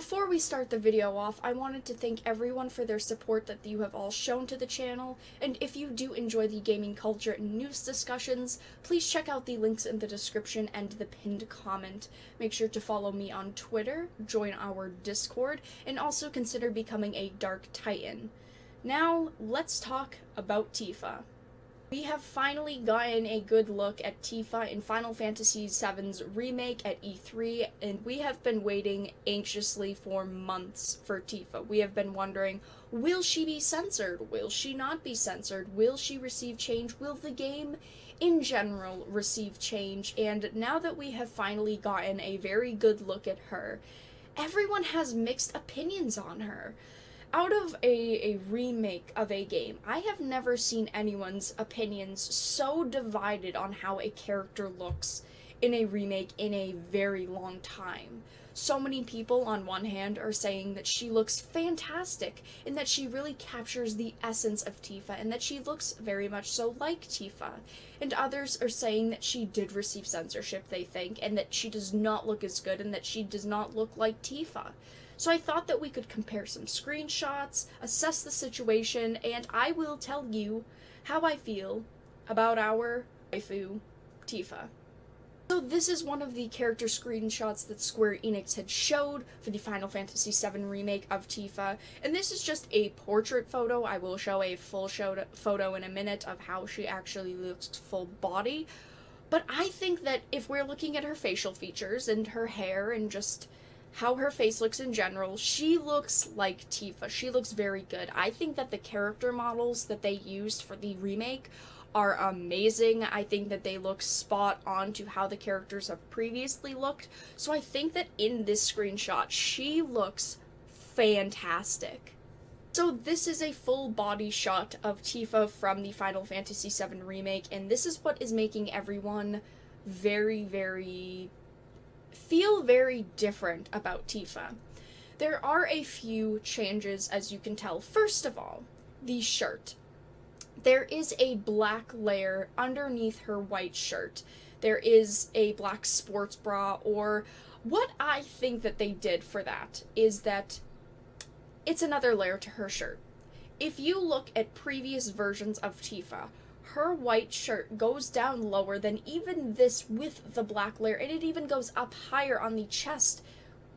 Before we start the video off, I wanted to thank everyone for their support that you have all shown to the channel, and if you do enjoy the gaming culture and news discussions, please check out the links in the description and the pinned comment. Make sure to follow me on Twitter, join our Discord, and also consider becoming a Dark Titan. Now, let's talk about Tifa. We have finally gotten a good look at Tifa in Final Fantasy VII's remake at E3, and we have been waiting anxiously for months for Tifa. We have been wondering will she be censored? Will she not be censored? Will she receive change? Will the game in general receive change? And now that we have finally gotten a very good look at her, everyone has mixed opinions on her out of a, a remake of a game, I have never seen anyone's opinions so divided on how a character looks in a remake in a very long time. So many people, on one hand, are saying that she looks fantastic and that she really captures the essence of Tifa and that she looks very much so like Tifa. And others are saying that she did receive censorship, they think, and that she does not look as good and that she does not look like Tifa. So I thought that we could compare some screenshots, assess the situation, and I will tell you how I feel about our waifu, Tifa. So this is one of the character screenshots that Square Enix had showed for the Final Fantasy VII remake of Tifa, and this is just a portrait photo. I will show a full show photo in a minute of how she actually looks full body, but I think that if we're looking at her facial features and her hair and just how her face looks in general, she looks like Tifa. She looks very good. I think that the character models that they used for the remake are amazing. I think that they look spot on to how the characters have previously looked. So I think that in this screenshot, she looks fantastic. So this is a full body shot of Tifa from the Final Fantasy VII Remake, and this is what is making everyone very, very feel very different about Tifa. There are a few changes, as you can tell. First of all, the shirt. There is a black layer underneath her white shirt. There is a black sports bra, or what I think that they did for that is that it's another layer to her shirt. If you look at previous versions of Tifa, her white shirt goes down lower than even this with the black layer, and it even goes up higher on the chest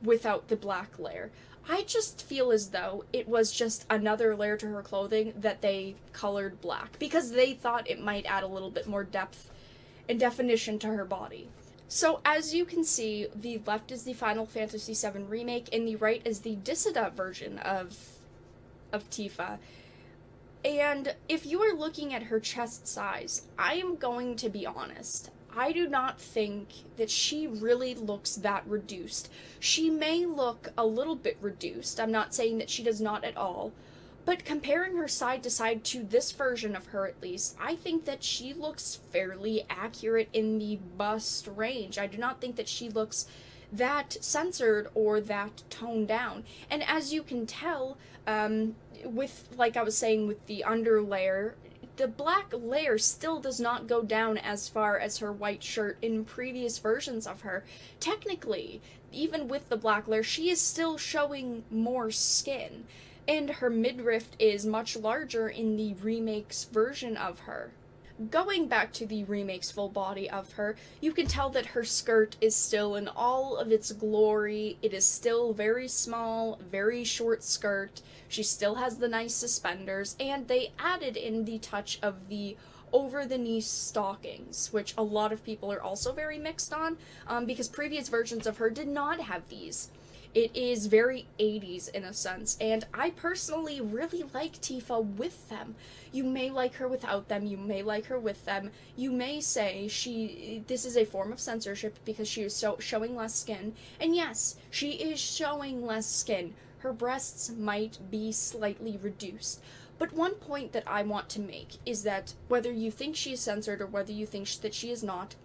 without the black layer. I just feel as though it was just another layer to her clothing that they colored black because they thought it might add a little bit more depth and definition to her body. So as you can see, the left is the Final Fantasy VII remake and the right is the Dissidia version of of Tifa. And if you are looking at her chest size, I am going to be honest. I do not think that she really looks that reduced. She may look a little bit reduced. I'm not saying that she does not at all. But comparing her side to side to this version of her, at least, I think that she looks fairly accurate in the bust range. I do not think that she looks that censored or that toned down. And as you can tell, um, with, like I was saying, with the underlayer, the black layer still does not go down as far as her white shirt in previous versions of her. Technically, even with the black layer, she is still showing more skin. And her midriff is much larger in the remake's version of her going back to the remake's full body of her, you can tell that her skirt is still in all of its glory. It is still very small, very short skirt. She still has the nice suspenders, and they added in the touch of the over the knee stockings, which a lot of people are also very mixed on, um, because previous versions of her did not have these. It is very 80s in a sense, and I personally really like Tifa with them. You may like her without them, you may like her with them. You may say she this is a form of censorship because she is so showing less skin. And yes, she is showing less skin. Her breasts might be slightly reduced. But one point that I want to make is that whether you think she is censored or whether you think that she is not,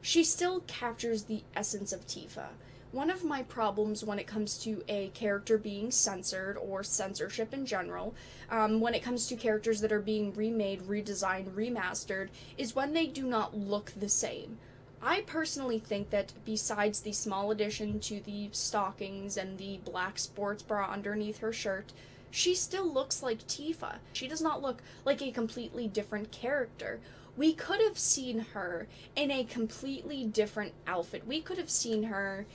she still captures the essence of Tifa one of my problems when it comes to a character being censored or censorship in general, um, when it comes to characters that are being remade, redesigned, remastered, is when they do not look the same. I personally think that besides the small addition to the stockings and the black sports bra underneath her shirt, she still looks like Tifa. She does not look like a completely different character. We could have seen her in a completely different outfit. We could have seen her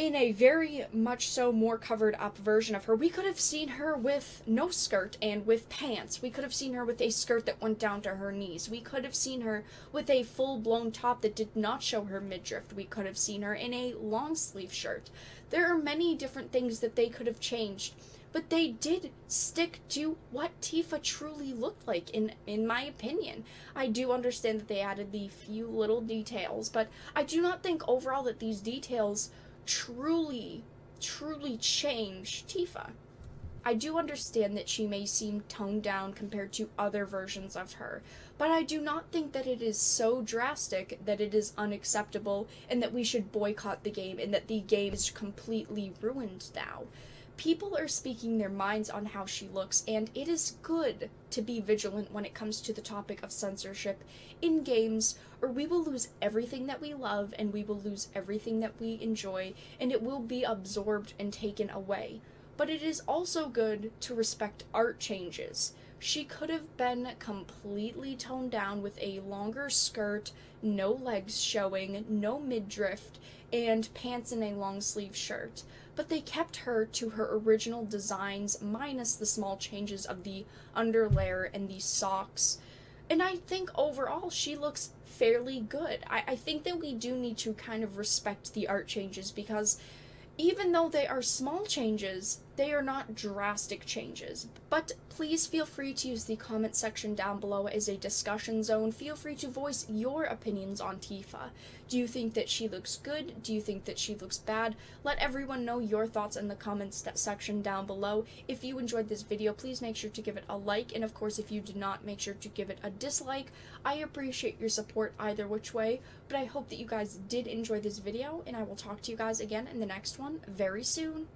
in a very much so more covered up version of her. We could have seen her with no skirt and with pants. We could have seen her with a skirt that went down to her knees. We could have seen her with a full blown top that did not show her midriff. We could have seen her in a long sleeve shirt. There are many different things that they could have changed but they did stick to what Tifa truly looked like in in my opinion. I do understand that they added the few little details, but I do not think overall that these details truly truly change Tifa. I do understand that she may seem toned down compared to other versions of her, but I do not think that it is so drastic that it is unacceptable and that we should boycott the game and that the game is completely ruined now people are speaking their minds on how she looks, and it is good to be vigilant when it comes to the topic of censorship in games, or we will lose everything that we love and we will lose everything that we enjoy, and it will be absorbed and taken away. But it is also good to respect art changes. She could have been completely toned down with a longer skirt, no legs showing, no midriff, and pants in a long sleeve shirt but they kept her to her original designs minus the small changes of the underlayer and the socks. And I think overall she looks fairly good. I, I think that we do need to kind of respect the art changes because even though they are small changes, they are not drastic changes. But please feel free to use the comment section down below as a discussion zone. Feel free to voice your opinions on Tifa. Do you think that she looks good? Do you think that she looks bad? Let everyone know your thoughts in the comments that section down below. If you enjoyed this video, please make sure to give it a like. And of course, if you did not, make sure to give it a dislike. I appreciate your support either which way. But I hope that you guys did enjoy this video. And I will talk to you guys again in the next one very soon.